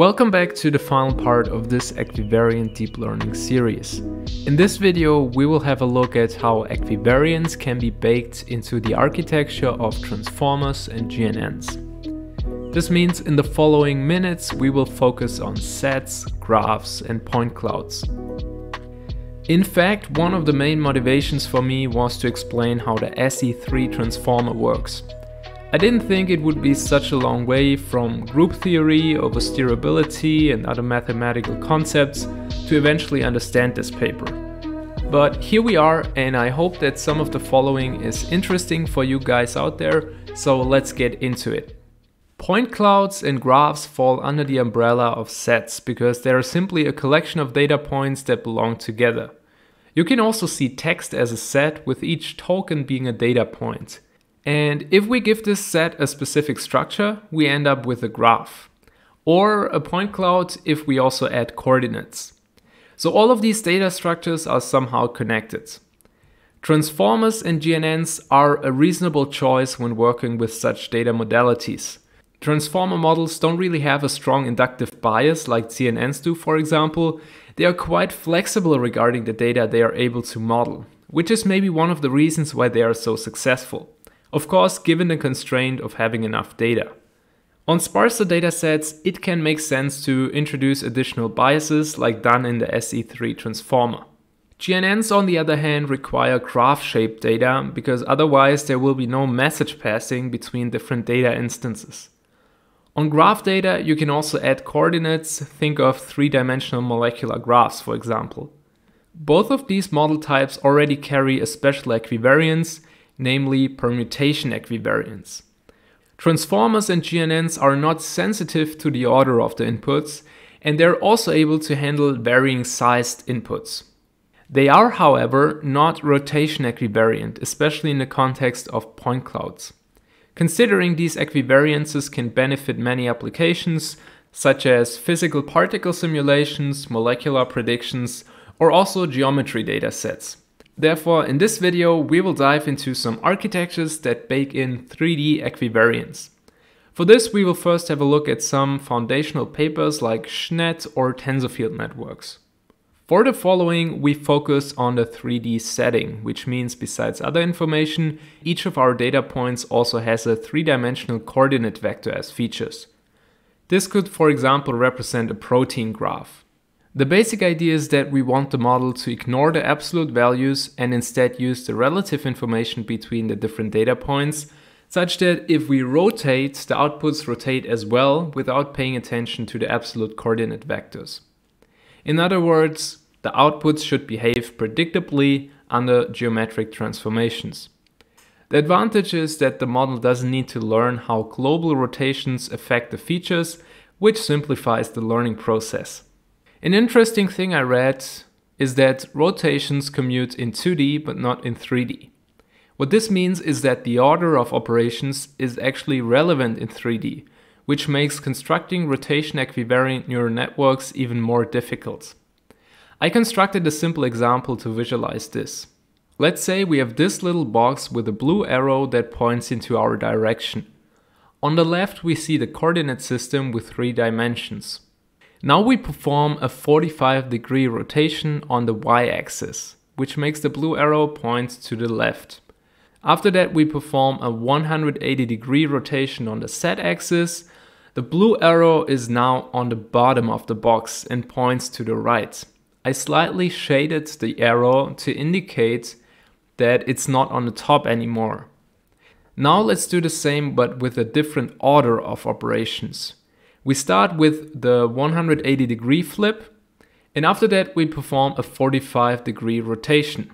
Welcome back to the final part of this equivariant deep learning series. In this video, we will have a look at how equivariance can be baked into the architecture of transformers and GNNs. This means in the following minutes, we will focus on sets, graphs, and point clouds. In fact, one of the main motivations for me was to explain how the SE3 transformer works. I didn't think it would be such a long way from group theory over steerability and other mathematical concepts to eventually understand this paper. But here we are, and I hope that some of the following is interesting for you guys out there, so let's get into it. Point clouds and graphs fall under the umbrella of sets because they are simply a collection of data points that belong together. You can also see text as a set with each token being a data point. And if we give this set a specific structure, we end up with a graph. Or a point cloud if we also add coordinates. So all of these data structures are somehow connected. Transformers and GNNs are a reasonable choice when working with such data modalities. Transformer models don't really have a strong inductive bias like GNNs do, for example. They are quite flexible regarding the data they are able to model, which is maybe one of the reasons why they are so successful. Of course, given the constraint of having enough data. On sparser datasets, it can make sense to introduce additional biases like done in the SE3 transformer. GNNs, on the other hand, require graph-shaped data because otherwise there will be no message passing between different data instances. On graph data, you can also add coordinates, think of three-dimensional molecular graphs, for example. Both of these model types already carry a special equivariance, namely permutation equivariance. Transformers and GNNs are not sensitive to the order of the inputs, and they're also able to handle varying sized inputs. They are, however, not rotation equivariant, especially in the context of point clouds. Considering these equivariances can benefit many applications, such as physical particle simulations, molecular predictions, or also geometry datasets. Therefore, in this video, we will dive into some architectures that bake in 3D equivariance. For this, we will first have a look at some foundational papers like SCHNET or TensorField networks. For the following, we focus on the 3D setting, which means besides other information, each of our data points also has a three-dimensional coordinate vector as features. This could, for example, represent a protein graph. The basic idea is that we want the model to ignore the absolute values and instead use the relative information between the different data points, such that if we rotate, the outputs rotate as well without paying attention to the absolute coordinate vectors. In other words, the outputs should behave predictably under geometric transformations. The advantage is that the model doesn't need to learn how global rotations affect the features, which simplifies the learning process. An interesting thing I read is that rotations commute in 2D but not in 3D. What this means is that the order of operations is actually relevant in 3D, which makes constructing rotation equivariant neural networks even more difficult. I constructed a simple example to visualize this. Let's say we have this little box with a blue arrow that points into our direction. On the left we see the coordinate system with three dimensions. Now we perform a 45 degree rotation on the y-axis, which makes the blue arrow point to the left. After that we perform a 180 degree rotation on the z-axis. The blue arrow is now on the bottom of the box and points to the right. I slightly shaded the arrow to indicate that it's not on the top anymore. Now let's do the same but with a different order of operations. We start with the 180 degree flip and after that we perform a 45 degree rotation.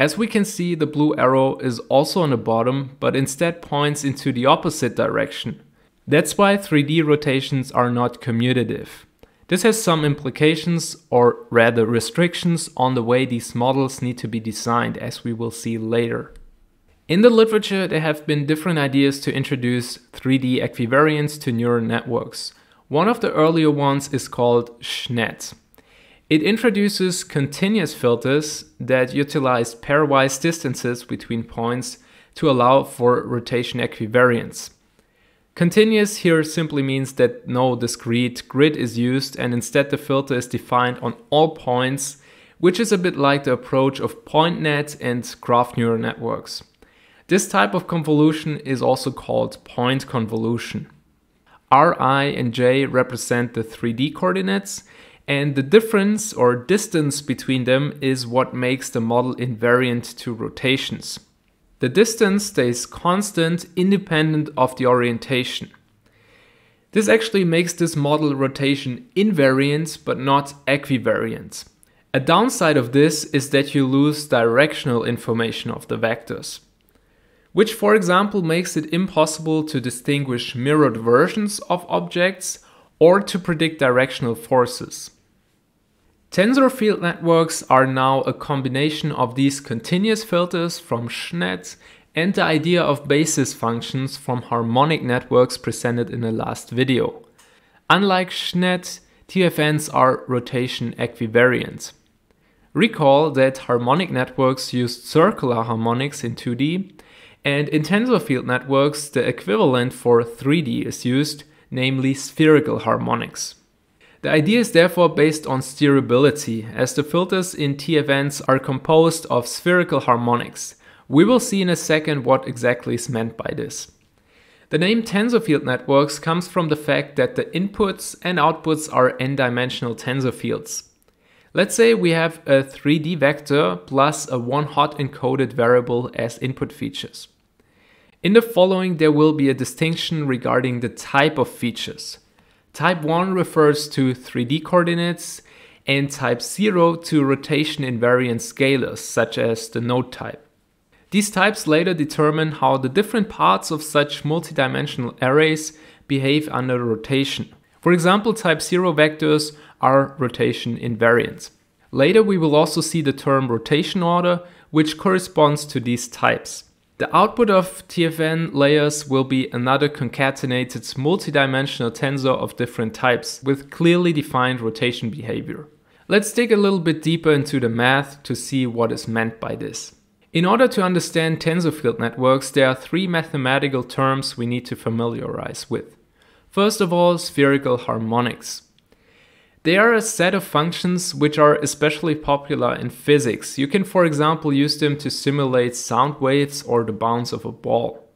As we can see the blue arrow is also on the bottom but instead points into the opposite direction. That's why 3D rotations are not commutative. This has some implications or rather restrictions on the way these models need to be designed as we will see later. In the literature, there have been different ideas to introduce 3D equivariance to neural networks. One of the earlier ones is called SCHNET. It introduces continuous filters that utilize pairwise distances between points to allow for rotation equivariance. Continuous here simply means that no discrete grid is used and instead the filter is defined on all points, which is a bit like the approach of PointNet and graph neural networks. This type of convolution is also called point convolution. R, I, and J represent the 3D coordinates, and the difference or distance between them is what makes the model invariant to rotations. The distance stays constant independent of the orientation. This actually makes this model rotation invariant but not equivariant. A downside of this is that you lose directional information of the vectors, which for example makes it impossible to distinguish mirrored versions of objects or to predict directional forces. Tensor field networks are now a combination of these continuous filters from SCHNET and the idea of basis functions from harmonic networks presented in the last video. Unlike SCHNET, TFNs are rotation equivariant. Recall that harmonic networks used circular harmonics in 2D, and in tensor field networks the equivalent for 3D is used, namely spherical harmonics. The idea is therefore based on steerability, as the filters in TFNs are composed of spherical harmonics. We will see in a second what exactly is meant by this. The name tensor field networks comes from the fact that the inputs and outputs are n-dimensional tensor fields. Let's say we have a 3D vector plus a one-hot encoded variable as input features. In the following there will be a distinction regarding the type of features. Type 1 refers to 3D coordinates and type 0 to rotation invariant scalars, such as the node type. These types later determine how the different parts of such multidimensional arrays behave under rotation. For example, type 0 vectors are rotation invariant. Later we will also see the term rotation order, which corresponds to these types. The output of TFN layers will be another concatenated multidimensional tensor of different types with clearly defined rotation behavior. Let's dig a little bit deeper into the math to see what is meant by this. In order to understand tensor field networks, there are three mathematical terms we need to familiarize with. First of all, spherical harmonics. They are a set of functions which are especially popular in physics. You can for example use them to simulate sound waves or the bounce of a ball.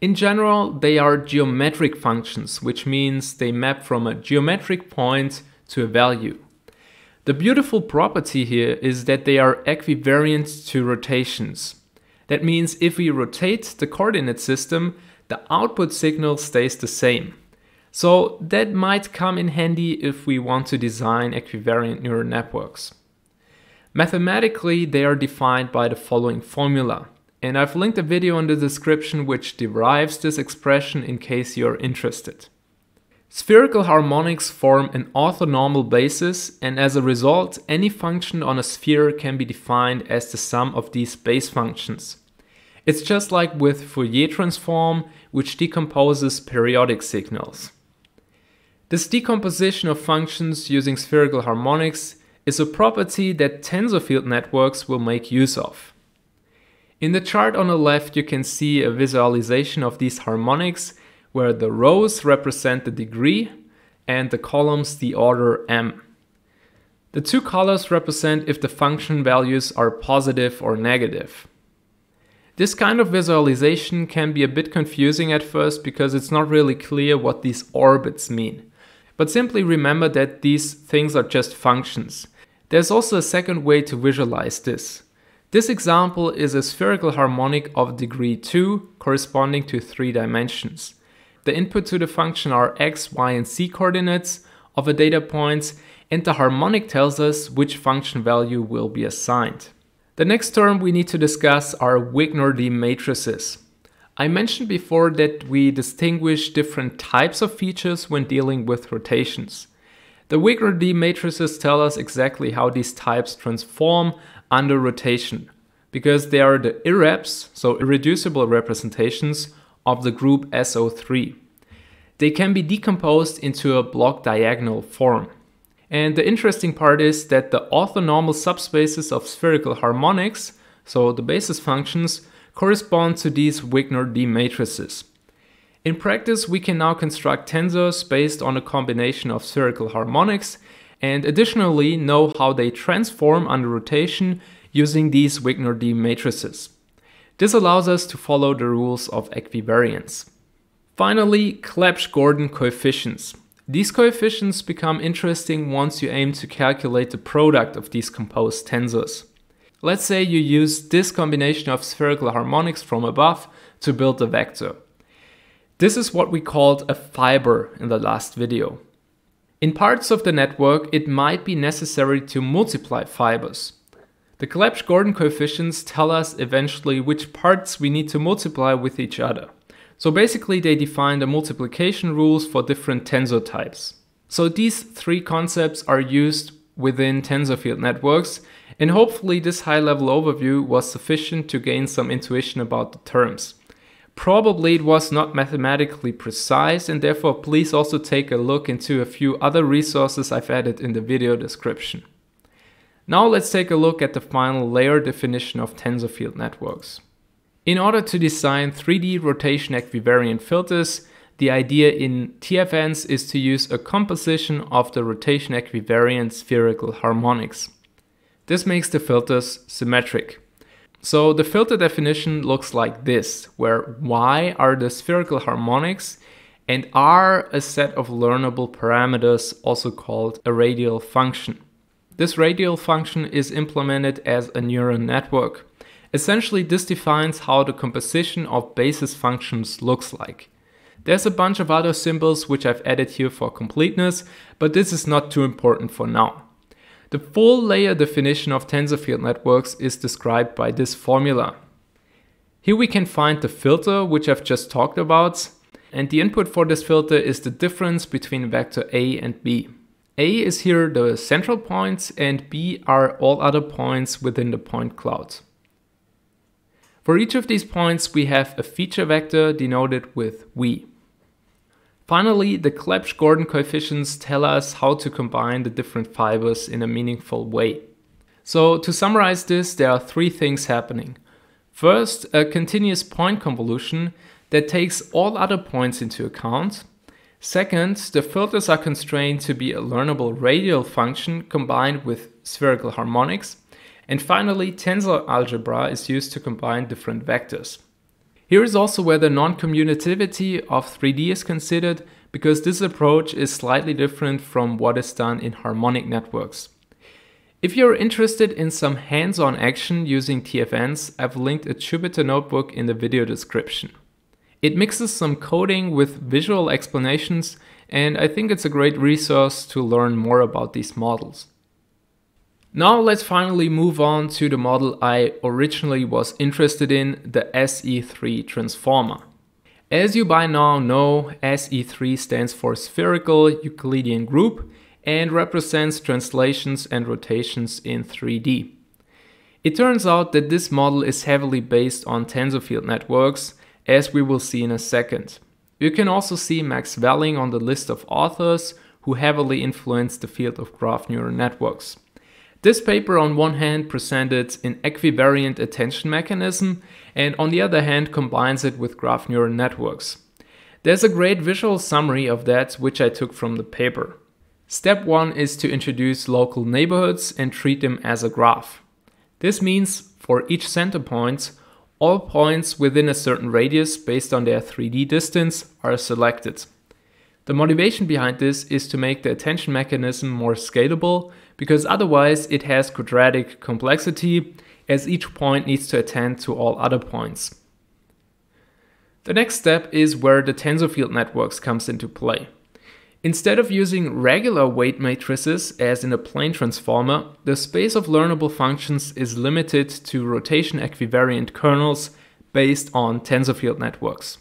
In general, they are geometric functions, which means they map from a geometric point to a value. The beautiful property here is that they are equivariant to rotations. That means if we rotate the coordinate system, the output signal stays the same. So that might come in handy if we want to design equivariant neural networks. Mathematically, they are defined by the following formula. And I've linked a video in the description which derives this expression in case you're interested. Spherical harmonics form an orthonormal basis and as a result any function on a sphere can be defined as the sum of these base functions. It's just like with Fourier transform which decomposes periodic signals. This decomposition of functions using spherical harmonics is a property that tensor field networks will make use of. In the chart on the left you can see a visualization of these harmonics where the rows represent the degree and the columns the order m. The two colors represent if the function values are positive or negative. This kind of visualization can be a bit confusing at first because it's not really clear what these orbits mean. But simply remember that these things are just functions. There's also a second way to visualize this. This example is a spherical harmonic of degree 2 corresponding to 3 dimensions. The input to the function are x, y and z coordinates of a data point and the harmonic tells us which function value will be assigned. The next term we need to discuss are Wigner-D matrices. I mentioned before that we distinguish different types of features when dealing with rotations. The Wigner-D matrices tell us exactly how these types transform under rotation, because they are the irreps, so irreducible representations, of the group SO3. They can be decomposed into a block diagonal form. And the interesting part is that the orthonormal subspaces of spherical harmonics, so the basis functions, correspond to these Wigner-D matrices. In practice, we can now construct tensors based on a combination of spherical harmonics and additionally know how they transform under rotation using these Wigner-D matrices. This allows us to follow the rules of equivariance. Finally, Clebsch-Gordan coefficients. These coefficients become interesting once you aim to calculate the product of these composed tensors. Let's say you use this combination of spherical harmonics from above to build a vector. This is what we called a fiber in the last video. In parts of the network, it might be necessary to multiply fibers. The Clebsch-Gordan coefficients tell us eventually which parts we need to multiply with each other. So basically they define the multiplication rules for different tensor types. So these three concepts are used within tensor field networks and hopefully this high level overview was sufficient to gain some intuition about the terms. Probably it was not mathematically precise and therefore please also take a look into a few other resources I've added in the video description. Now let's take a look at the final layer definition of tensor field networks. In order to design 3D rotation equivariant filters, the idea in TFNs is to use a composition of the rotation equivariant spherical harmonics. This makes the filters symmetric. So the filter definition looks like this, where y are the spherical harmonics and r a set of learnable parameters, also called a radial function. This radial function is implemented as a neural network. Essentially, this defines how the composition of basis functions looks like. There's a bunch of other symbols which I've added here for completeness, but this is not too important for now. The full layer definition of tensor field networks is described by this formula. Here we can find the filter, which I've just talked about, and the input for this filter is the difference between vector A and B. A is here the central points and B are all other points within the point cloud. For each of these points we have a feature vector denoted with V. Finally, the Clebsch-Gordan coefficients tell us how to combine the different fibers in a meaningful way. So to summarize this, there are three things happening. First, a continuous point convolution that takes all other points into account. Second, the filters are constrained to be a learnable radial function combined with spherical harmonics. And finally, tensor algebra is used to combine different vectors. Here is also where the non-commutativity of 3D is considered because this approach is slightly different from what is done in harmonic networks. If you're interested in some hands-on action using TFNs, I've linked a Jupyter notebook in the video description. It mixes some coding with visual explanations and I think it's a great resource to learn more about these models. Now let's finally move on to the model I originally was interested in, the SE3 transformer. As you by now know, SE3 stands for Spherical Euclidean Group and represents translations and rotations in 3D. It turns out that this model is heavily based on tensor field networks, as we will see in a second. You can also see Max Welling on the list of authors who heavily influenced the field of graph neural networks. This paper on one hand presented an equivariant attention mechanism and on the other hand combines it with graph neural networks. There's a great visual summary of that which I took from the paper. Step 1 is to introduce local neighborhoods and treat them as a graph. This means for each center point, all points within a certain radius based on their 3D distance are selected. The motivation behind this is to make the attention mechanism more scalable because otherwise it has quadratic complexity as each point needs to attend to all other points. The next step is where the tensor field networks comes into play. Instead of using regular weight matrices as in a plain transformer, the space of learnable functions is limited to rotation equivariant kernels based on tensor field networks.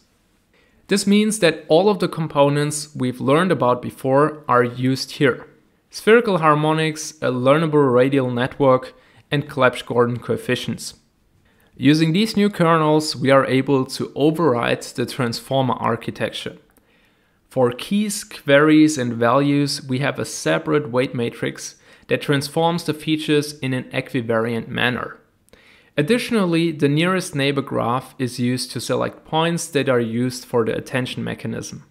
This means that all of the components we've learned about before are used here spherical harmonics, a learnable radial network, and Clebsch-Gordan coefficients. Using these new kernels, we are able to override the transformer architecture. For keys, queries, and values, we have a separate weight matrix that transforms the features in an equivariant manner. Additionally, the nearest neighbor graph is used to select points that are used for the attention mechanism.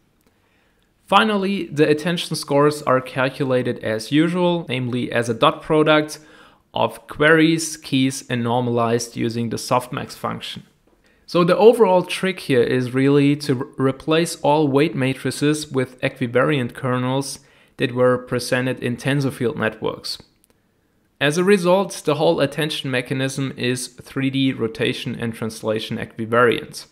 Finally, the attention scores are calculated as usual, namely as a dot product of queries, keys, and normalized using the softmax function. So the overall trick here is really to replace all weight matrices with equivariant kernels that were presented in tensor field networks. As a result, the whole attention mechanism is 3D rotation and translation equivariant.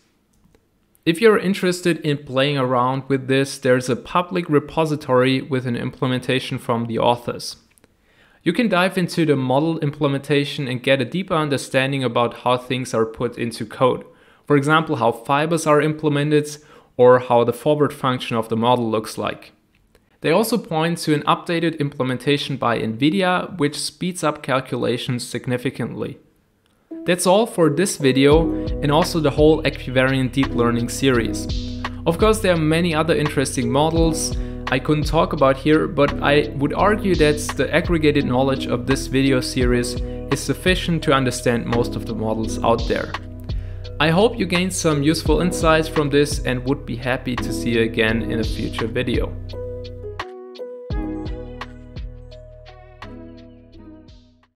If you're interested in playing around with this, there's a public repository with an implementation from the authors. You can dive into the model implementation and get a deeper understanding about how things are put into code. For example, how fibers are implemented or how the forward function of the model looks like. They also point to an updated implementation by NVIDIA, which speeds up calculations significantly. That's all for this video and also the whole Equivariant Deep Learning series. Of course there are many other interesting models I couldn't talk about here, but I would argue that the aggregated knowledge of this video series is sufficient to understand most of the models out there. I hope you gained some useful insights from this and would be happy to see you again in a future video.